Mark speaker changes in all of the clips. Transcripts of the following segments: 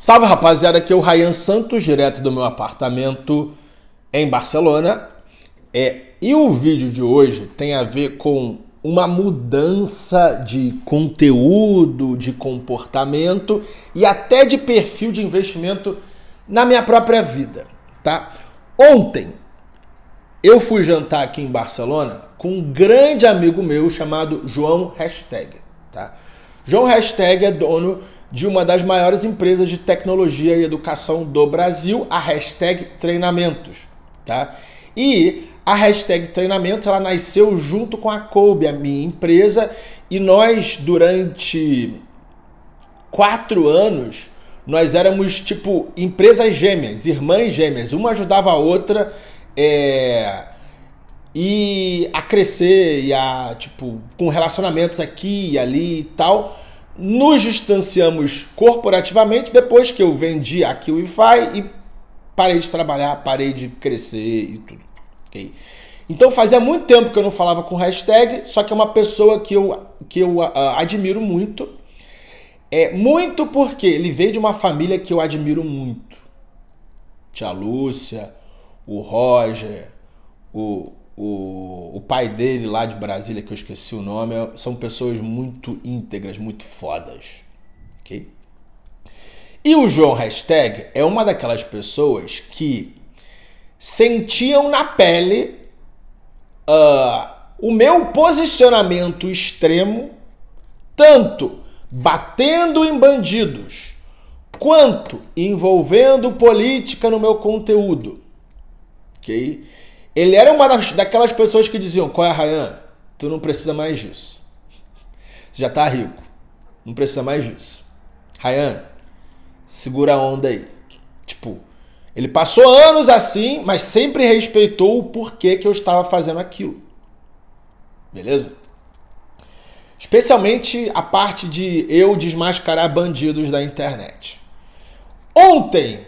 Speaker 1: Salve rapaziada, aqui é o Ryan Santos, direto do meu apartamento em Barcelona. É, e o vídeo de hoje tem a ver com uma mudança de conteúdo, de comportamento e até de perfil de investimento na minha própria vida, tá? Ontem eu fui jantar aqui em Barcelona com um grande amigo meu chamado João Hashtag, tá? João Hashtag é dono de uma das maiores empresas de tecnologia e educação do Brasil, a Hashtag Treinamentos, tá? E a Hashtag Treinamentos, ela nasceu junto com a Kobe, a minha empresa, e nós, durante quatro anos, nós éramos, tipo, empresas gêmeas, irmãs gêmeas. Uma ajudava a outra é, e a crescer e a, tipo, com relacionamentos aqui e ali e tal. Nos distanciamos corporativamente depois que eu vendi aqui o Wi-Fi e parei de trabalhar, parei de crescer e tudo. Okay? Então fazia muito tempo que eu não falava com hashtag, só que é uma pessoa que eu, que eu uh, admiro muito. É muito porque ele veio de uma família que eu admiro muito. Tia Lúcia, o Roger, o, o, o pai dele lá de Brasília, que eu esqueci o nome, são pessoas muito íntegras, muito fodas. Ok? E o João Hashtag é uma daquelas pessoas que sentiam na pele uh, o meu posicionamento extremo, tanto batendo em bandidos, quanto envolvendo política no meu conteúdo. Ok? Ele era uma das, daquelas pessoas que diziam: Qual é, Ryan? Tu não precisa mais disso. Você já tá rico. Não precisa mais disso. Ryan, segura a onda aí. Tipo, ele passou anos assim, mas sempre respeitou o porquê que eu estava fazendo aquilo. Beleza? Especialmente a parte de eu desmascarar bandidos da internet. Ontem,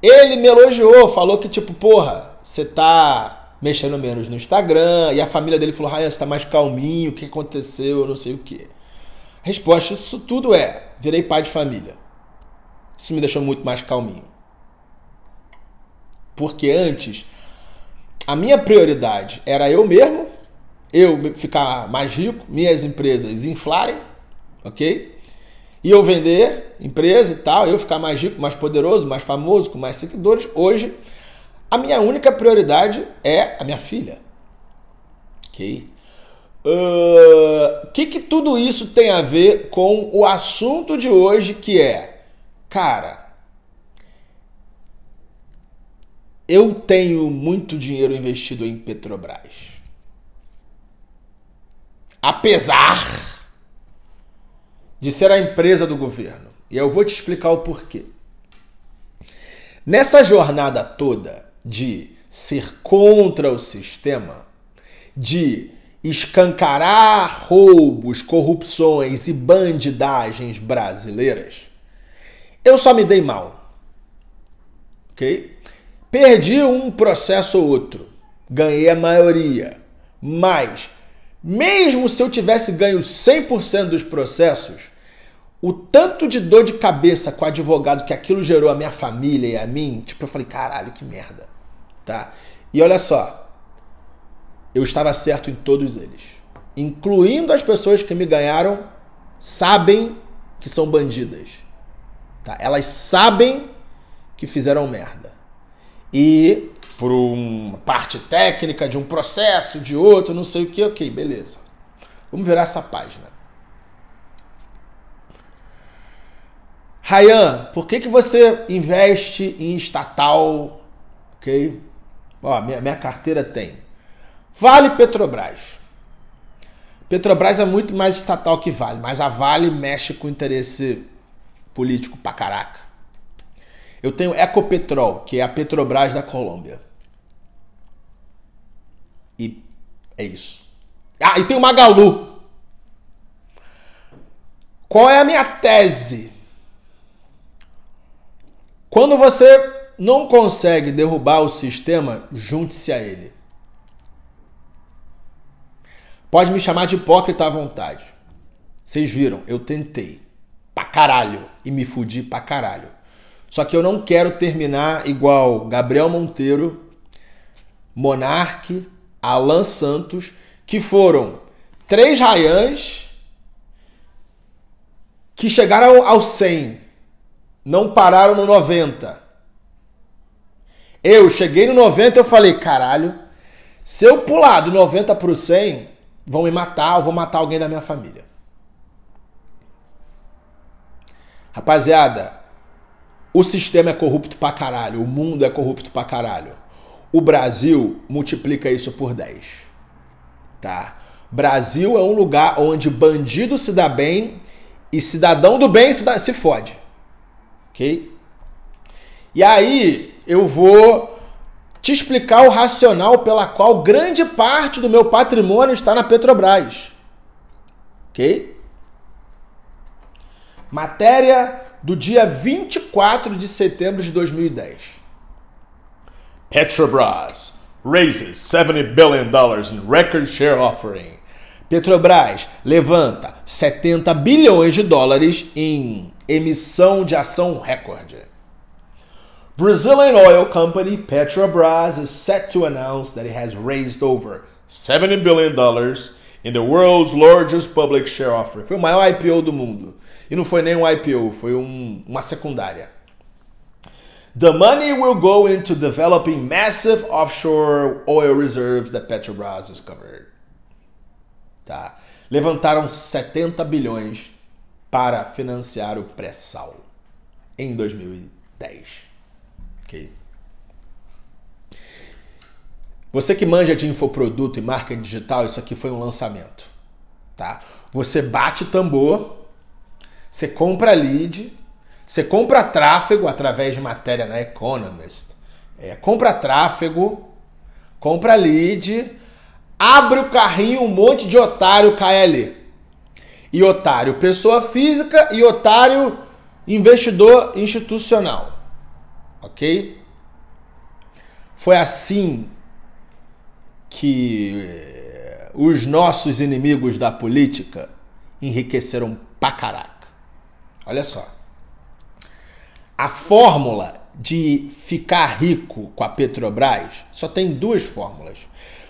Speaker 1: ele me elogiou, falou que, tipo, porra, você tá mexendo menos no Instagram, e a família dele falou, Ryan, você tá mais calminho, o que aconteceu, eu não sei o que. Resposta disso tudo é, virei pai de família. Isso me deixou muito mais calminho. Porque antes, a minha prioridade era eu mesmo, eu ficar mais rico, minhas empresas inflarem, ok? E eu vender empresa e tal, eu ficar mais rico, mais poderoso, mais famoso, com mais seguidores. Hoje, a minha única prioridade é a minha filha. Ok? O uh, que, que tudo isso tem a ver com o assunto de hoje que é, cara, eu tenho muito dinheiro investido em Petrobras. Apesar de ser a empresa do governo. E eu vou te explicar o porquê. Nessa jornada toda, de ser contra o sistema, de escancarar roubos, corrupções e bandidagens brasileiras, eu só me dei mal. Ok? Perdi um processo ou outro, ganhei a maioria, mas mesmo se eu tivesse ganho 100% dos processos, o tanto de dor de cabeça com o advogado que aquilo gerou a minha família e a mim, tipo, eu falei, caralho, que merda. Tá? E olha só, eu estava certo em todos eles. Incluindo as pessoas que me ganharam, sabem que são bandidas. Tá? Elas sabem que fizeram merda. E por uma parte técnica de um processo, de outro, não sei o que, ok, beleza. Vamos virar essa página. Rayan, por que, que você investe em estatal? Ok? Ó, minha, minha carteira tem. Vale Petrobras. Petrobras é muito mais estatal que Vale, mas a Vale mexe com interesse político pra caraca. Eu tenho Ecopetrol, que é a Petrobras da Colômbia. E é isso. Ah, e tem o Magalu. Qual é a minha tese? Quando você não consegue derrubar o sistema, junte-se a ele. Pode me chamar de hipócrita à vontade. Vocês viram, eu tentei pra caralho e me fudi pra caralho. Só que eu não quero terminar igual Gabriel Monteiro, Monarque, Alan Santos, que foram três Rayans que chegaram ao 100, não pararam no 90. Eu cheguei no 90 eu falei, caralho, se eu pular do 90 para o 100, vão me matar, ou vou matar alguém da minha família. Rapaziada, o sistema é corrupto pra caralho, o mundo é corrupto pra caralho. O Brasil multiplica isso por 10. Tá? Brasil é um lugar onde bandido se dá bem e cidadão do bem se, dá, se fode. Ok? E aí eu vou te explicar o racional pela qual grande parte do meu patrimônio está na Petrobras. Ok? Matéria do dia 24 de setembro de 2010. Petrobras raises 70 billion dollars in record share offering. Petrobras levanta 70 bilhões de dólares em emissão de ação recorde. Brazilian oil company Petrobras is set to announce that it has raised over 70 billion dollars in the world's largest public share offering. Foi o maior IPO do mundo. E não foi nem um IPO, foi um, uma secundária. The money will go into developing massive offshore oil reserves that Petrobras discovered. Tá? Levantaram 70 bilhões para financiar o pré-sal em 2010. Ok? Você que manja de infoproduto e marca digital, isso aqui foi um lançamento. Tá? Você bate tambor, você compra lead, você compra tráfego através de matéria na Economist. É, compra tráfego, compra lead, abre o carrinho, um monte de otário ali. E otário pessoa física e otário investidor institucional. Ok? Foi assim que eh, os nossos inimigos da política enriqueceram pra caraca. Olha só. A fórmula de ficar rico com a Petrobras só tem duas fórmulas.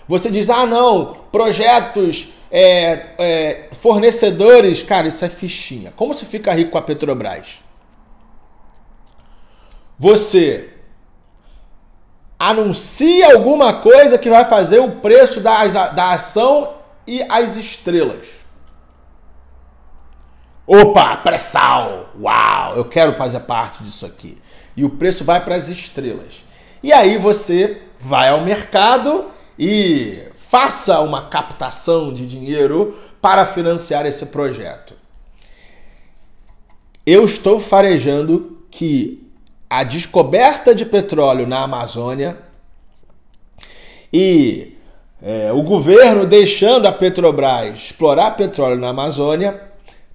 Speaker 1: Você diz, ah, não, projetos, é, é, fornecedores, cara, isso é fichinha. Como se fica rico com a Petrobras? Você anuncia alguma coisa que vai fazer o preço da, da ação e as estrelas. Opa, pré-sal! Uau, eu quero fazer parte disso aqui. E o preço vai para as estrelas. E aí você vai ao mercado e faça uma captação de dinheiro para financiar esse projeto. Eu estou farejando que a descoberta de petróleo na Amazônia e é, o governo deixando a Petrobras explorar petróleo na Amazônia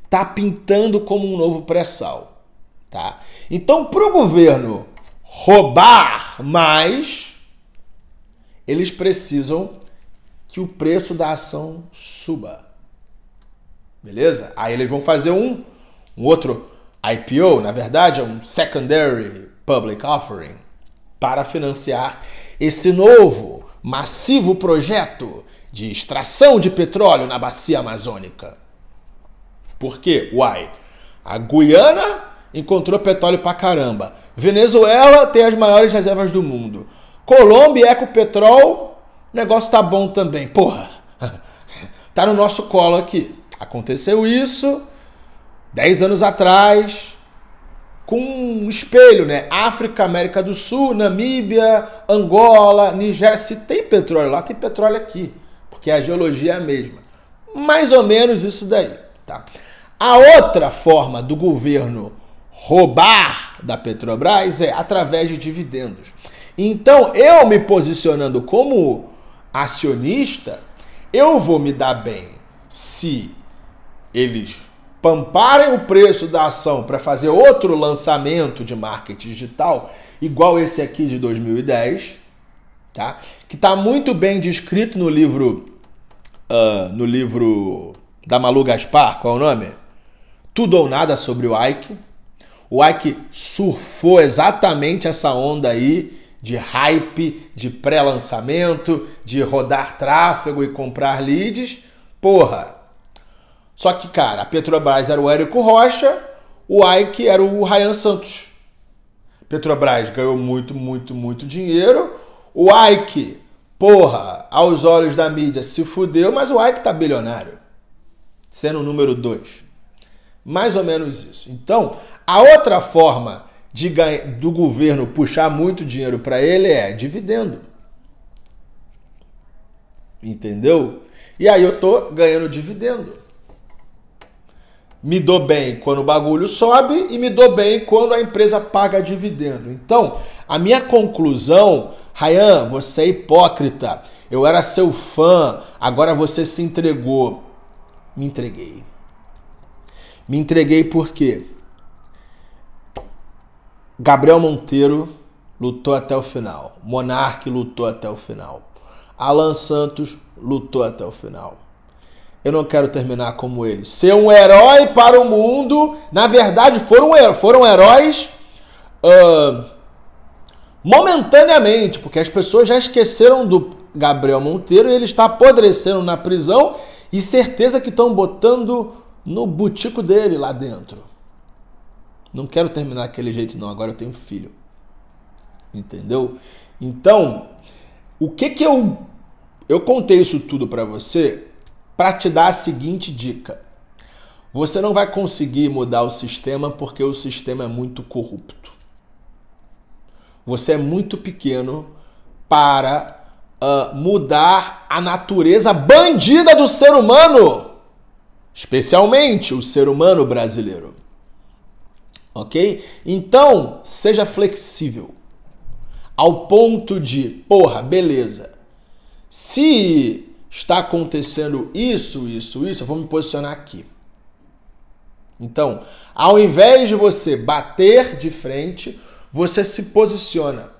Speaker 1: está pintando como um novo pré-sal. Tá? Então, para o governo roubar mais, eles precisam que o preço da ação suba. Beleza? Aí eles vão fazer um, um outro IPO, na verdade, é um Secondary Public Offering, para financiar esse novo, massivo projeto de extração de petróleo na bacia amazônica. Por quê? Uai, a Guiana encontrou petróleo pra caramba. Venezuela tem as maiores reservas do mundo. Colômbia, Ecopetrol, negócio tá bom também. Porra, tá no nosso colo aqui. Aconteceu isso 10 anos atrás com um espelho, né? África, América do Sul, Namíbia, Angola, Nigéria. Se tem petróleo lá, tem petróleo aqui, porque a geologia é a mesma. Mais ou menos isso daí, tá? A outra forma do governo roubar da Petrobras é através de dividendos. Então, eu me posicionando como acionista, eu vou me dar bem se eles pamparem o preço da ação para fazer outro lançamento de marketing digital, igual esse aqui de 2010, tá? Que está muito bem descrito no livro uh, no livro da Malu Gaspar, qual é o nome? Tudo ou Nada sobre o Ike. O Ike surfou exatamente essa onda aí de hype, de pré-lançamento, de rodar tráfego e comprar leads. Porra. Só que, cara, a Petrobras era o Érico Rocha, o Ike era o Ryan Santos. Petrobras ganhou muito, muito, muito dinheiro. O Ike, porra, aos olhos da mídia se fudeu, mas o Ike tá bilionário. Sendo o número dois. Mais ou menos isso. Então, a outra forma de do governo puxar muito dinheiro para ele é dividendo. Entendeu? E aí eu tô ganhando dividendo. Me dou bem quando o bagulho sobe e me dou bem quando a empresa paga dividendo. Então, a minha conclusão, Rayan, você é hipócrita. Eu era seu fã, agora você se entregou. Me entreguei. Me entreguei por quê? Gabriel Monteiro lutou até o final. Monarque lutou até o final. Alan Santos lutou até o final. Eu não quero terminar como eles. Ser um herói para o mundo. Na verdade, foram, foram heróis uh, momentaneamente, porque as pessoas já esqueceram do Gabriel Monteiro e ele está apodrecendo na prisão e certeza que estão botando no butico dele lá dentro. Não quero terminar daquele jeito, não. Agora eu tenho filho. Entendeu? Então, o que que eu. Eu contei isso tudo para você para te dar a seguinte dica. Você não vai conseguir mudar o sistema porque o sistema é muito corrupto. Você é muito pequeno para uh, mudar a natureza bandida do ser humano, especialmente o ser humano brasileiro. Ok? Então, seja flexível. Ao ponto de, porra, beleza. Se está acontecendo isso, isso, isso, eu vou me posicionar aqui. Então, ao invés de você bater de frente, você se posiciona.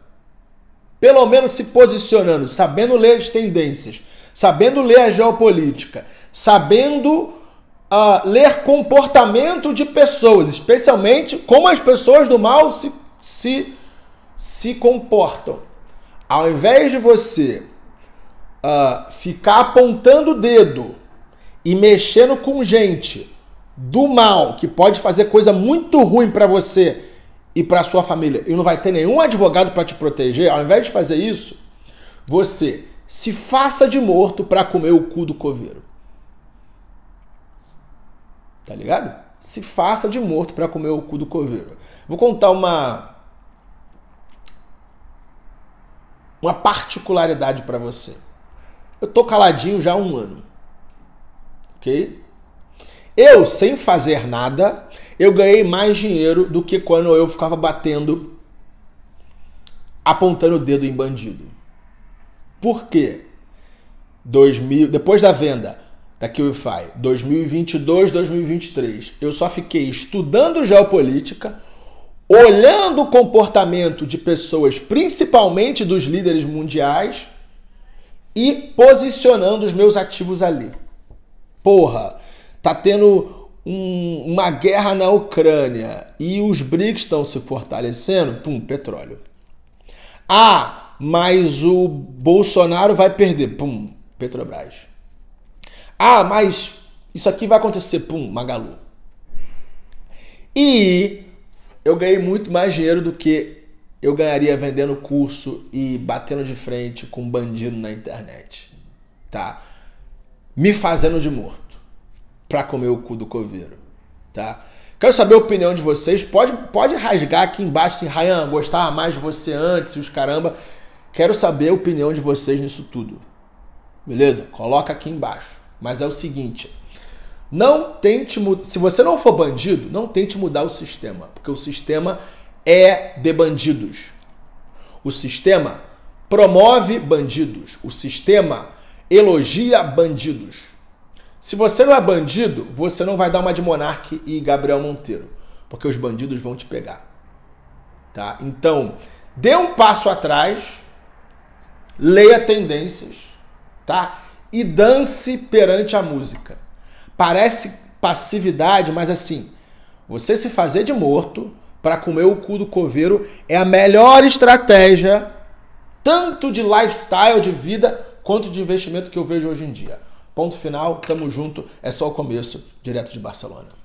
Speaker 1: Pelo menos se posicionando, sabendo ler as tendências, sabendo ler a geopolítica, sabendo uh, ler comportamento de pessoas, especialmente como as pessoas do mal se, se, se comportam. Ao invés de você uh, ficar apontando o dedo e mexendo com gente do mal que pode fazer coisa muito ruim para você e para sua família e não vai ter nenhum advogado para te proteger, ao invés de fazer isso, você se faça de morto para comer o cu do coveiro. Tá ligado? Se faça de morto para comer o cu do coveiro. Vou contar uma uma particularidade para você. Eu tô caladinho já há um ano. Ok? Eu, sem fazer nada, eu ganhei mais dinheiro do que quando eu ficava batendo, apontando o dedo em bandido. Por quê? 2000, depois da venda da QIFI, 2022, 2023, eu só fiquei estudando geopolítica, olhando o comportamento de pessoas, principalmente dos líderes mundiais, e posicionando os meus ativos ali. Porra, tá tendo um, uma guerra na Ucrânia e os BRICS estão se fortalecendo, pum, petróleo. Ah, mas o Bolsonaro vai perder, pum, Petrobras. Ah, mas isso aqui vai acontecer, pum, Magalu. E eu ganhei muito mais dinheiro do que eu ganharia vendendo curso e batendo de frente com um bandido na internet, tá? Me fazendo de morto pra comer o cu do coveiro, tá? Quero saber a opinião de vocês. Pode, pode rasgar aqui embaixo assim, Ryan, gostava mais de você antes, os caramba. Quero saber a opinião de vocês nisso tudo. Beleza? Coloca aqui embaixo. Mas é o seguinte, não tente se você não for bandido, não tente mudar o sistema, porque o sistema é de bandidos. O sistema promove bandidos. O sistema elogia bandidos. Se você não é bandido, você não vai dar uma de Monarque e Gabriel Monteiro, porque os bandidos vão te pegar. Tá? Então, dê um passo atrás, leia tendências, tá? E dance perante a música. Parece passividade, mas assim, você se fazer de morto para comer o cu do coveiro é a melhor estratégia, tanto de lifestyle, de vida, quanto de investimento que eu vejo hoje em dia. Ponto final, tamo junto, é só o começo, direto de Barcelona.